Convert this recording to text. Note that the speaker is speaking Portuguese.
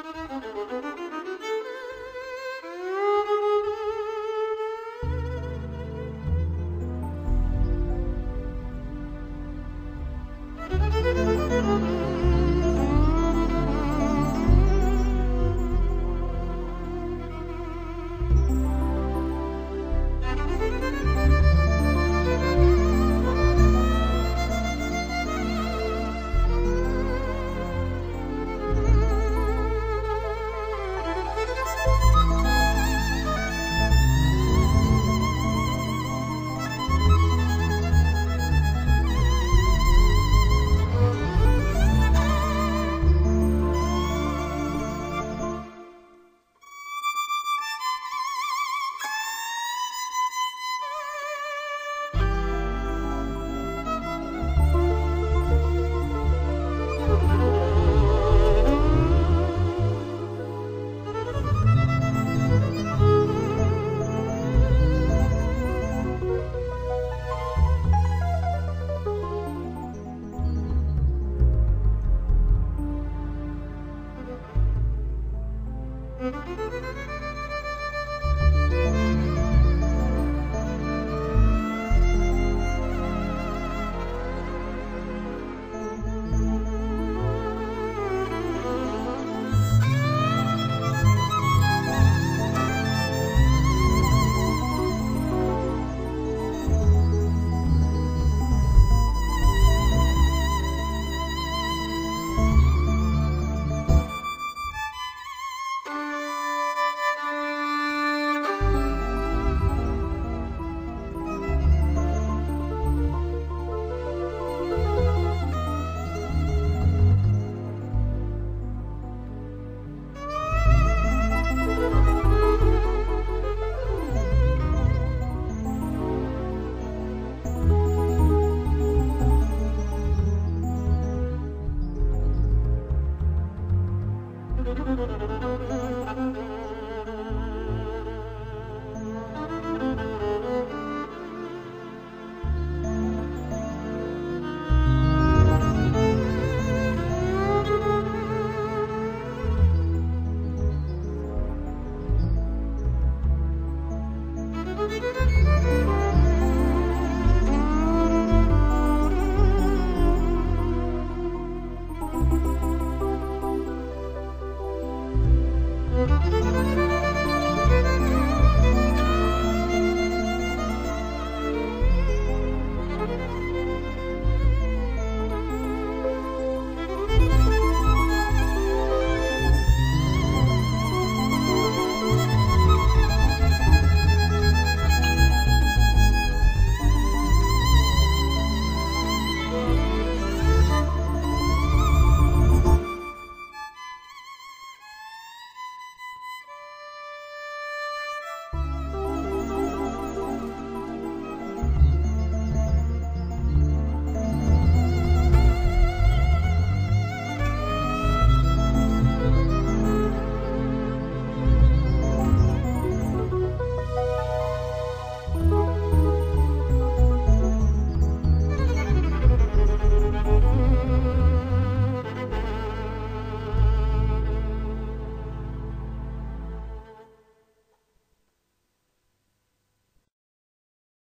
Thank you. Música